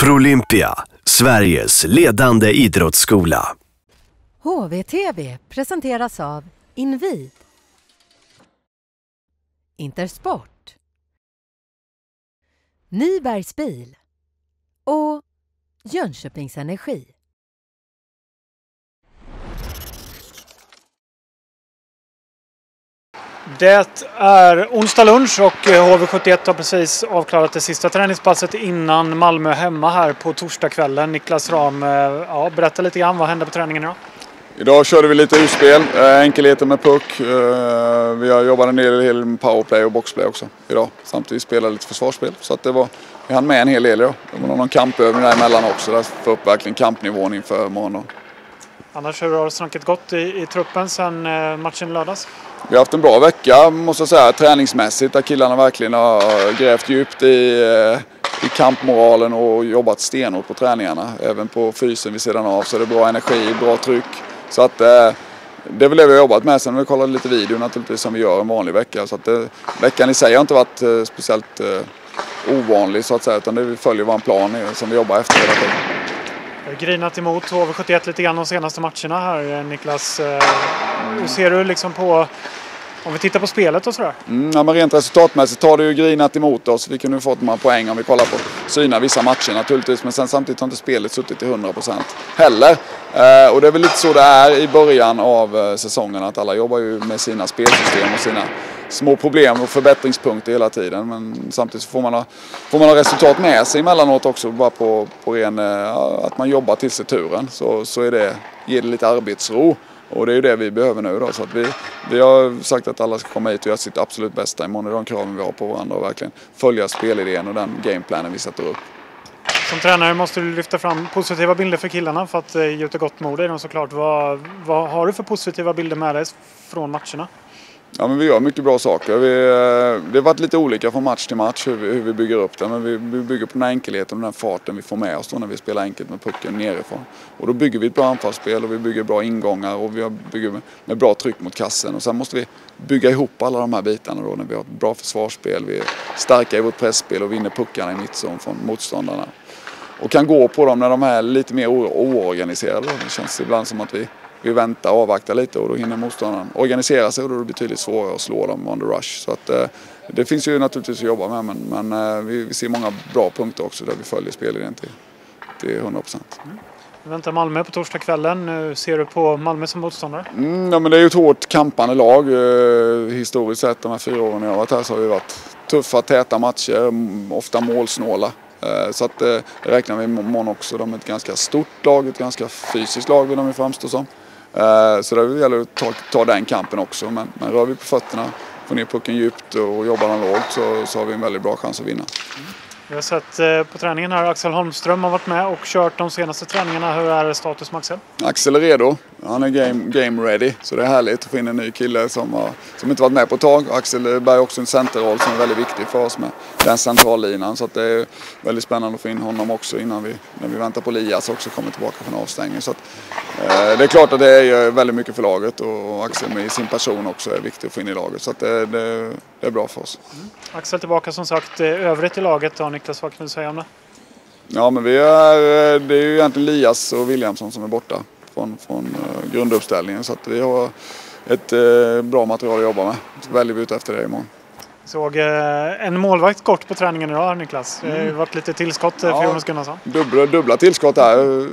Prolympia, Sveriges ledande idrottsskola. HVTV presenteras av Invid Intersport Nybergs bil och Jönköpings Energi. Det är onsdag lunch och HV71 har precis avklarat det sista träningspasset innan Malmö hemma här på torsdagskvällen. Niklas Ram, eh, ja, berätta lite grann, vad hände på träningen idag? Idag körde vi lite urspel, eh, enkelheter med puck. Eh, vi har jobbat en del med powerplay och boxplay också idag. Samtidigt spelade lite försvarsspel. Så att det var, vi hann med en hel del idag. Det var någon kampövning däremellan också, där för upp verkligen kampnivån inför morgondagen. Annars hur har snacket gått i, i truppen sedan matchen lördags? Vi har haft en bra vecka måste jag säga träningsmässigt där killarna verkligen har grävt djupt i, eh, i kampmoralen och jobbat stenhårt på träningarna. Även på fysen vid sidan av så är det bra energi, bra tryck. Så att eh, det är väl det vi har jobbat med. Sen har vi kollat lite video naturligtvis som vi gör en vanlig vecka. Så att det, veckan i sig har inte varit speciellt ovanlig så att säga utan det vi följer vår plan som vi jobbar efter hela tiden. Du har grinat emot HV71 lite grann de senaste matcherna här Niklas. Hur ser du liksom på om vi tittar på spelet och sådär? Mm, ja, men rent resultatmässigt har det ju grinat emot oss. Vi kunde fått några poäng om vi kollar på syna vissa matcher naturligtvis. Men sen samtidigt har inte spelet suttit till 100% heller. Eh, och det är väl lite så det är i början av eh, säsongen. Att alla jobbar ju med sina spelsystem och sina små problem och förbättringspunkter hela tiden. Men samtidigt får man ha, får man ha resultat med sig emellanåt också. Bara på, på ren, eh, att man jobbar till sig turen. Så, så är det, ger det lite arbetsro. Och det är ju det vi behöver nu då. Så att vi, vi har sagt att alla ska komma hit och göra sitt absolut bästa imorgon. Det är de kraven vi har på varandra och verkligen följa spelidén och den gameplanen vi sätter upp. Som tränare måste du lyfta fram positiva bilder för killarna för att eh, gjuta gott mod i dem såklart. Vad, vad har du för positiva bilder med dig från matcherna? Ja, men vi gör mycket bra saker. Vi, eh, det har varit lite olika från match till match hur vi, hur vi bygger upp det. Men vi, vi bygger på den här enkelheten och den farten vi får med oss då när vi spelar enkelt med pucken nerifrån. Och då bygger vi ett bra anfallsspel och vi bygger bra ingångar och vi bygger med, med bra tryck mot kassen. Och sen måste vi bygga ihop alla de här bitarna då när vi har ett bra försvarsspel. Vi är starka i vårt pressspel och vinner puckarna i mittzon från motståndarna. Och kan gå på dem när de är lite mer oorganiserade. Det känns ibland som att vi vi väntar och avvaktar lite och då hinner motståndaren organisera sig och då är det betydligt svårare att slå dem on the rush. Så att, eh, det finns ju naturligtvis att jobba med men, men eh, vi, vi, ser många bra punkter också där vi följer spelidén till, till 100 procent. Mm. Vi väntar Malmö på torsdagskvällen. Hur ser du på Malmö som motståndare? Mm, ja, men det är ju ett hårt kampande lag. Eh, historiskt sett de här fyra åren jag har varit här så har vi varit tuffa, täta matcher, ofta målsnåla. Eh, så att det räknar vi imorgon också. De är ett ganska stort lag, ett ganska fysiskt lag vill de ju framstå som. Eh, så det gäller att ta, ta den kampen också. Men, men rör vi på fötterna, får ner pucken djupt och jobbar den lågt så, så har vi en väldigt bra chans att vinna. Vi har sett eh, på träningen här Axel Holmström har varit med och kört de senaste träningarna. Hur är status med Axel? Axel är redo. Han är game, game ready. Så det är härligt att få in en ny kille som, har, som inte varit med på ett tag. Axel bär också en centerroll som är väldigt viktig för oss med den centrallinan. Så det är väldigt spännande att få in honom också innan vi, när vi väntar på Lias också kommer tillbaka från avstängning. Så att, eh, det är klart att det är väldigt mycket för laget och Axel med sin person också är viktig att få in i laget. Så det, det, det, är bra för oss. Mm. Axel tillbaka som sagt. Övrigt i laget då Niklas, vad kan du säga om det? Ja men vi är, det är ju egentligen Lias och Williamson som är borta från, från grunduppställningen. Så vi har ett eh, bra material att jobba med. Så väljer vi ut efter det imorgon. Såg eh, en målvakt kort på träningen idag Niklas. Det har mm. varit lite tillskott eh, för ja, Jonas Gunnarsson. Dubbla, dubbla tillskott här.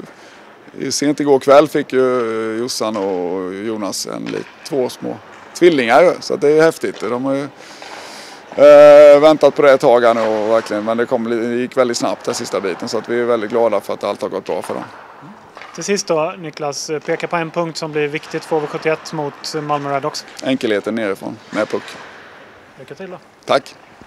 Sent igår kväll fick ju Jossan och Jonas en, två små tvillingar så det är häftigt. De har ju, Eh, väntat på det ett tag här nu och verkligen, men det, kom, det gick väldigt snabbt den sista biten så att vi är väldigt glada för att allt har gått bra för dem. Till sist då Niklas, peka på en punkt som blir viktigt för HV71 mot Malmö Redhawks. Enkelheten nerifrån med puck. Lycka till då. Tack.